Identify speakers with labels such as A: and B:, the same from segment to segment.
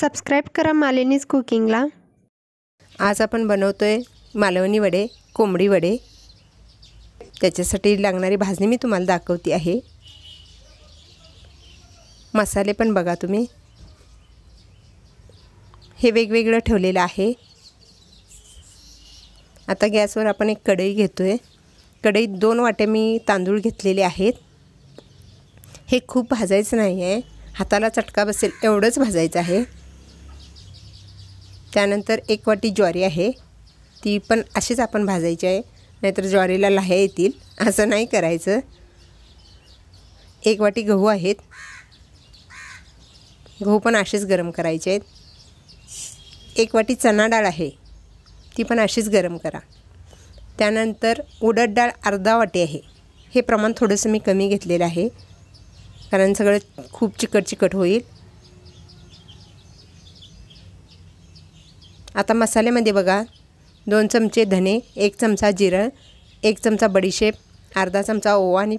A: Subscribe करा मालिनीज कुकिंगला.
B: आज आपण बनवतो आहे मालवणी वडे कोंबडी वडे. त्याच्यासाठी लागणारी भाजणी मी तुम्हाला दाखवते आहे. मसाले पण बघा तुम्ही. हे वेगवेगळं ठेवलेलं आहे. आता गॅसवर आपण एक कढई घेतो आहे कढईत दोन वाटे मी तांदूळ घेतलेले आहेत. हे खूप भाजायचं नाही आहे हाताला चटका बसेल एवढंच भाजायचं आहे. त्यानंतर एक वाटी ज्वारी आहे. ती पण अशीच आपण भाजायची आहे. नाहीतर ज्वारीला लाह्या येतील. असं नाही करायचं. एक वाटी गहू आहेत. गहू पण असेच गरम करायचे आहेत. एक वाटी चणा डाळ आहे. ती पण अशीच गरम करा. त्यानंतर उडद डाळ अर्धा वाटी आहे. हे प्रमाण थोडंसं मी कमी घेतलेलं आहे. कारण सगळं खूप चिकट चिकट होईल. आता मसाल्यामध्ये बघा दोन चमचे धने एक चमचा जिरं एक चमचा बडीशेप अर्धा चमचा ओवा आणि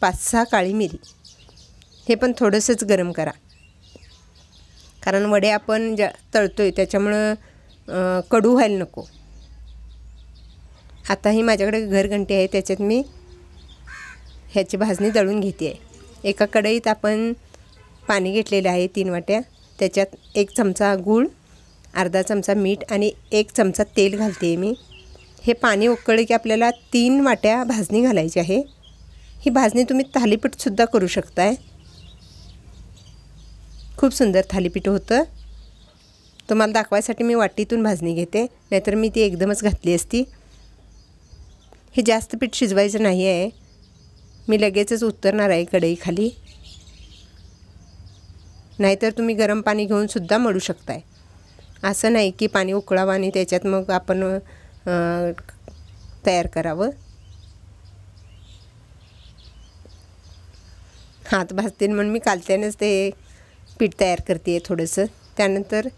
B: पाच सहा काळी मिरी. हे पण थोडंसंच गरम करा. कारण वडे आपण ज्या तळतो आहे त्याच्यामुळं कडू व्हायला नको. आता ही माझ्याकडे घरघंटी आहे त्याच्यात मी ह्याची भाजणी दळून घेते आहे. एका कढईत आपण पाणी घेतलेलं आहे तीन वाट्या. त्याच्यात एक चमचा गूळ अर्धा चमचा मीठ आणि एक चमचा तेल घालते मी. हे पाणी उकळले की आपल्याला तीन वाट्या भाजणी घालायची आहे. ही भाजणी तुम्ही थालीपीठसुद्धा करू शकताय. खूप सुंदर थालीपीठ होतं. तुम्हाला दाखवायसाठी मी वाटीतून भाजणी घेते नाहीतर मी ती एकदमच घातली असती. हे जास्त पीठ शिजवायचं नाही आहे. मी लगेचच उतरणार आहे कढईखाली. नाहीतर तुम्ही गरम पाणी घेऊन सुद्धा मळू शकताय. असं नाही की पाणी उकळावं आणि त्याच्यात मग आपण तयार करावं. हात भाजतील म्हणून मी कालत्यानंच ते पीठ तयार करते आहे थोडंसं. त्यानंतर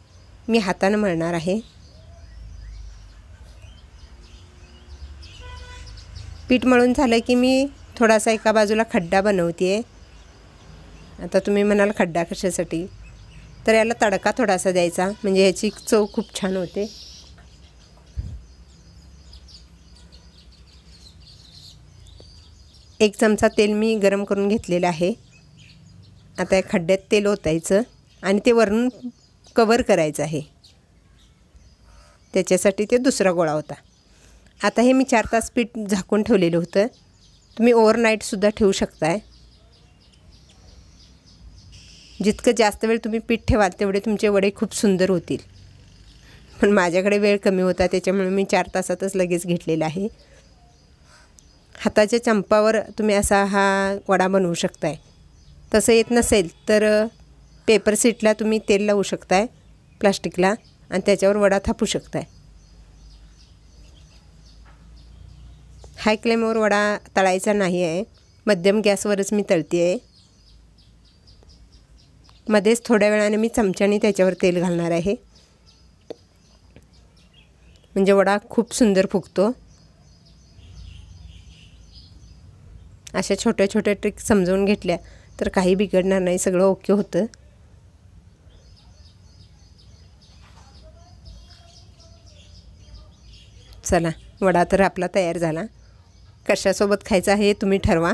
B: मी हातानं मळणार आहे. पीठ मळून झालं की मी थोडासा एका बाजूला खड्डा बनवते आहे आता तुम्ही म्हणाल खड्डा कशासाठी? तर याला तडका थोडासा द्यायचा. म्हणजे ह्याची चव खूप छान होते. एक चमचा तेल मी गरम करून घेतलेलं आहे. आता या खड्ड्यात तेल ओतायचं आणि ते वरून कवर करायचं आहे. त्याच्यासाठी ते दुसरा गोळा होता. आता हे मी चार तास पीठ झाकून ठेवलेलं होतं. तुम्ही ओव्हरनाईटसुद्धा ठेवू शकताय. जितकं जास्त वेळ तुम्ही पीठ ठेवाल तेवढे तुमचे वडे खूप सुंदर होतील. पण माझ्याकडे वेळ कमी होता त्याच्यामुळे मी चार तासातच लगेच घेतलेला आहे. हाताच्या चंपावर तुम्ही असा हा वडा बनवू शकताय. तसं येत नसेल तर पेपर सीटला तुम्ही तेल लावू शकताय प्लास्टिकला आणि त्याच्यावर वडा थापू शकताय. हाय क्लेमवर वडा तळायचा नाही आहे. मध्यम गॅसवरच मी तळते आहे मध्येच थोड्या वेळाने मी चमच्याने त्याच्यावर तेल घालणार आहे. म्हणजे वडा खूप सुंदर फुगतो. अशा छोट्या छोट्या ट्रिक समजवून घेतल्या तर काही बिघडणार नाही सगळं ओके होतं. चला वडा तर आपला तयार झाला. कशासोबत खायचा हे तुम्ही ठरवा.